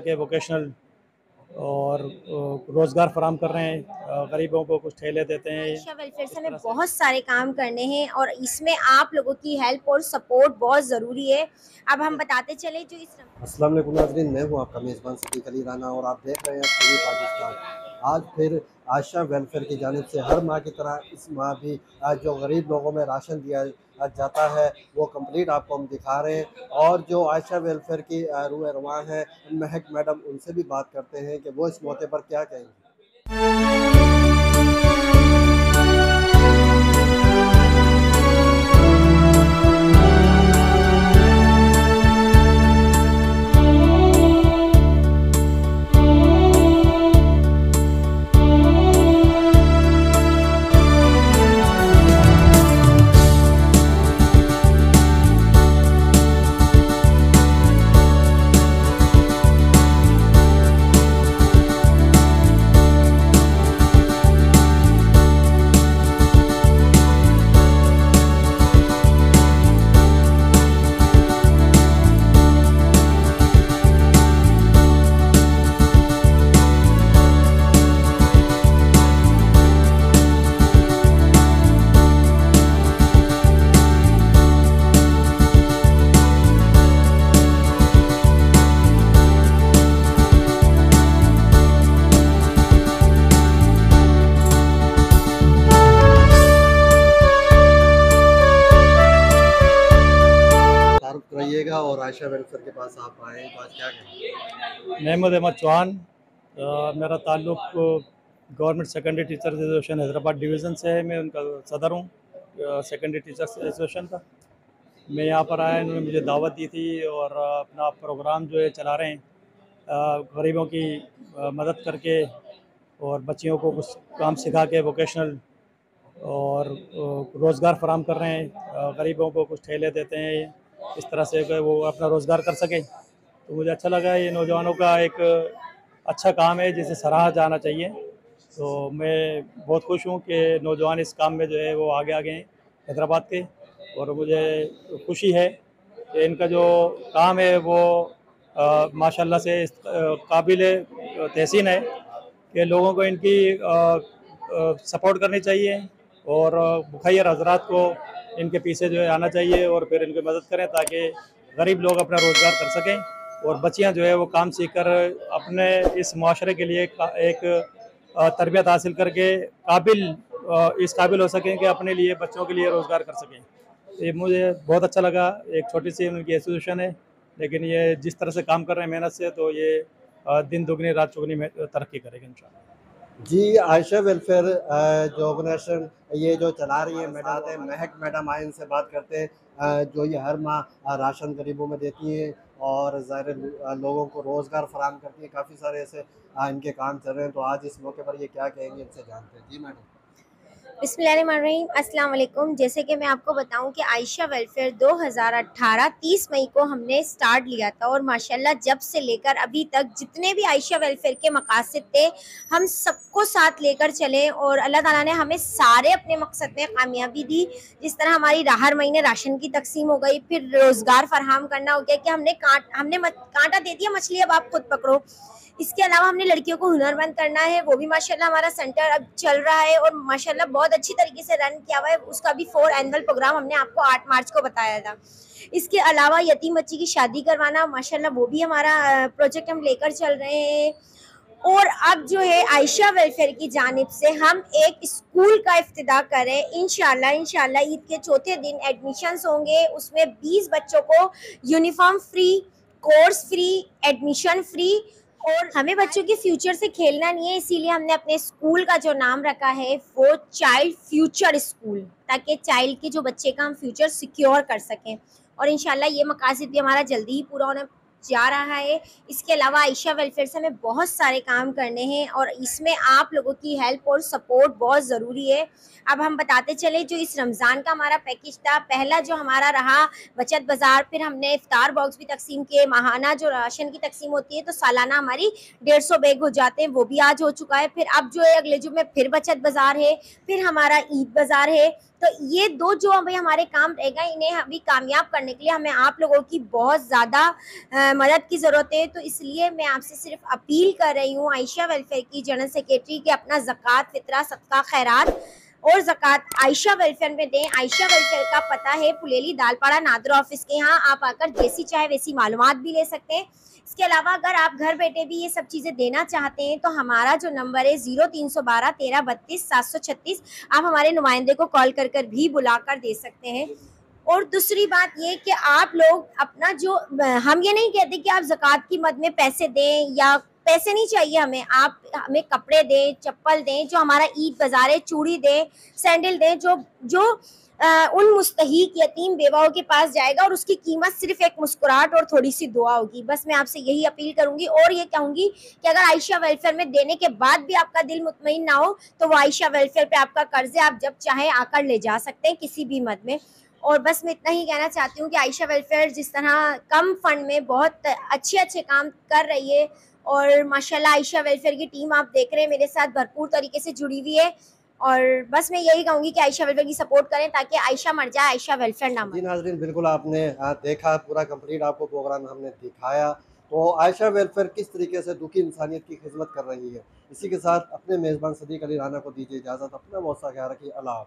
के वोकेशनल और रोज़गार फराम कर रहे हैं। गरीबों को कुछ ठेले देते हैं। वेलफेयर से हमें बहुत सारे काम करने हैं और इसमें आप लोगों की हेल्प और सपोर्ट बहुत ज़रूरी है। अब हम बताते चले जो इस असल नाजरीन मैं हूँ आपका मेज़बान सदीक अली राना और आप देख रहे हैं पाकिस्तान। आज फिर आशा वेलफेयर की जानब से हर माह की तरह इस माह भी जो गरीब लोगों में राशन दिया जाता है, वो कंप्लीट आपको हम दिखा रहे हैं। और जो आयशा वेलफेयर की रूह रवा है, महक मैडम उनसे भी बात करते हैं कि वो इस मौके पर क्या कहेंगे। और आयशा वेलफेयर के पास आप आए तो आज क्या कहेंगे? महमूद अहमद चौहान मेरा ताल्लुक government secondary teachers association Hyderabad division से है। मैं उनका सदर हूँ सेकेंडरी टीचर्स एसोसिएशन का। मैं यहाँ पर आया, इन्होंने मुझे दावत दी थी और अपना प्रोग्राम जो है चला रहे हैं। गरीबों की मदद करके और बच्चियों को कुछ काम सिखा के वोकेशनल और रोज़गार फराम कर रहे हैं। गरीबों को कुछ ठेले देते हैं इस तरह से वो अपना रोज़गार कर सकें तो मुझे अच्छा लगा ये नौजवानों का एक अच्छा काम है जिसे सराहा जाना चाहिए। तो मैं बहुत खुश हूँ कि नौजवान इस काम में जो है वो आगे आगे हैं हैदराबाद के और मुझे खुशी है कि इनका जो काम है वो माशाल्लाह से काबिल तहसीन है कि लोगों को इनकी आ, आ, सपोर्ट करनी चाहिए और मुखैर हजरात को इनके पीछे जो है आना चाहिए और फिर इनकी मदद करें ताकि गरीब लोग अपना रोज़गार कर सकें और बच्चियाँ जो है वो काम सीख कर अपने इस माशरे के लिए एक तरबियत हासिल करके काबिल इस काबिल हो सकें कि अपने लिए, बच्चों के लिए रोज़गार कर सकें। ये मुझे बहुत अच्छा लगा, एक छोटी सी उनकी एसोसिएशन है, लेकिन ये जिस तरह से काम कर रहे हैं मेहनत से तो ये दिन दुगनी, रात चुगनी में तरक्की करेगी इन जी, आयशा वेलफेयर जो ऑर्गेनाइजेशन, ये जो चला रही है मैडम है, महक मैडम आए, इनसे बात करते हैं। जो ये हर माह राशन गरीबों में देती हैं और ज़ाहिर लोगों को रोज़गार फराम करती है। काफ़ी सारे ऐसे इनके काम चल रहे हैं। तो आज इस मौके पर ये क्या कहेंगे, इनसे जानते हैं। जी मैडम। बिस्मिल्लाहिर्रहमानिर्रहीम। अस्सलाम वालेकुम जैसे कि मैं आपको बताऊँ कि आयशा वेलफेयर 2018 30 मई को हमने स्टार्ट लिया था और माशाल्लाह जब से लेकर अभी तक जितने भी आयशा वेलफेयर के मकासद थे, हम सबको साथ लेकर चले और अल्लाह ताला ने हमें सारे अपने मकसद में कामयाबी दी। जिस तरह हमारी हर महीने राशन की तकसीम हो गई, फिर रोज़गार फराहम करना हो गया कि हमने काट, हमने कांटा दे दिया मछली, अब आप खुद पकड़ो। इसके अलावा हमने लड़कियों को हुनरमंद करना है, वो भी माशाल्लाह हमारा सेंटर अब चल रहा है और माशाल्लाह बहुत अच्छी तरीके से रन किया हुआ है। उसका भी फोर एनुअल प्रोग्राम हमने आपको आठ मार्च को बताया था। इसके अलावा यतीम बच्ची की शादी करवाना, माशाल्लाह वो भी हमारा प्रोजेक्ट हम लेकर चल रहे हैं। और अब जो है आयशा वेलफेयर की जानब से हम एक स्कूल का इफ्तः करें। इनशाला इनशाला ईद के चौथे दिन एडमिशन्स होंगे। उसमें 20 बच्चों को uniform free course free admission free और हमें बच्चों के फ्यूचर से खेलना नहीं है, इसीलिए हमने अपने स्कूल का जो नाम रखा है, वो चाइल्ड फ्यूचर स्कूल ताकि चाइल्ड के जो बच्चे का हम फ्यूचर सिक्योर कर सकें। और इनशाला ये मकासद भी हमारा जल्दी ही पूरा होने जा रहा है। इसके अलावा आयशा वेलफेयर से हमें बहुत सारे काम करने हैं और इसमें आप लोगों की हेल्प और सपोर्ट बहुत ज़रूरी है। अब हम बताते चले जो इस रमज़ान का हमारा पैकेज था, पहला जो हमारा रहा बचत बाज़ार, फिर हमने इफ्तार बॉक्स भी तकसीम किए, माहाना जो राशन की तकसीम होती है तो सालाना हमारी डेढ़ सौ बैग हो जाते हैं, वो भी आज हो चुका है। फिर अब जो है अगले जुम्मे फिर बचत बाज़ार है, फिर हमारा ईद बाज़ार है तो ये दो जो अभी हमारे काम रहेगा इन्हें अभी कामयाब करने के लिए हमें आप लोगों की बहुत ज़्यादा मदद की ज़रूरत है। तो इसलिए मैं आपसे सिर्फ़ अपील कर रही हूँ आयशा वेलफेयर की, जनरल सेक्रेटरी के, अपना ज़क़़त, फितरा, सदका, खैरात और ज़क़़त आयशा वेलफेयर में दें। आयशा वेलफेयर का पता है, पुलेली दालपाड़ा नादर ऑफ़िस के यहाँ आप आकर जैसी चाहे वैसी मालूम भी ले सकते हैं। इसके अलावा अगर आप घर बैठे भी ये सब चीज़ें देना चाहते हैं तो हमारा जो नंबर है ज़ीरो तीन सौ बारह तेरह बत्तीस सात सौ छत्तीस। आप हमारे नुमाइंदे को कॉल कर कर भी बुलाकर दे सकते हैं। और दूसरी बात ये कि आप लोग अपना जो, हम ये नहीं कहते कि आप ज़क़़त की मद में पैसे दें या पैसे नहीं चाहिए हमें। आप हमें कपड़े दें चप्पल दें जो हमारा ईद बाज़ार है चूड़ी दें सैंडल दें जो जो अ, उन मुस्तक यतीम बेवाओं के पास जाएगा और उसकी कीमत सिर्फ़ एक मुस्कुराहट और थोड़ी सी दुआ होगी। बस मैं आपसे यही अपील करूँगी और ये कहूँगी कि अगर आयशा वेलफेयर में देने के बाद भी आपका दिल मुतमिन ना हो तो वो आयशा वेलफेयर पे आपका कर्ज है आप जब चाहें आकर ले जा सकते हैं किसी भी मद में। और बस मैं इतना ही कहना चाहती हूँ कि आयशा वेलफेयर जिस तरह कम फंड में बहुत अच्छे अच्छे काम कर रही है और माशाल्लाह आयशा वेलफेयर की टीम आप देख रहे हैं मेरे साथ भरपूर तरीके से जुड़ी हुई है। और बस मैं यही कहूँगी कि आयशा वेलफेयर की सपोर्ट करें ताकि आयशा मर जाए आयशा वेलफेयर ना जी नाजरीन बिल्कुल आपने देखा पूरा कंप्लीट आपको प्रोग्राम हमने दिखाया। तो आयशा वेलफेयर किस तरीके से दुखी इंसानियत की खिदमत कर रही है इसी के साथ अपने मेज़बान सदीक अली राना को दीजिए इजाज़त अपना बहुत सा ख्याल रखिए अल्लाह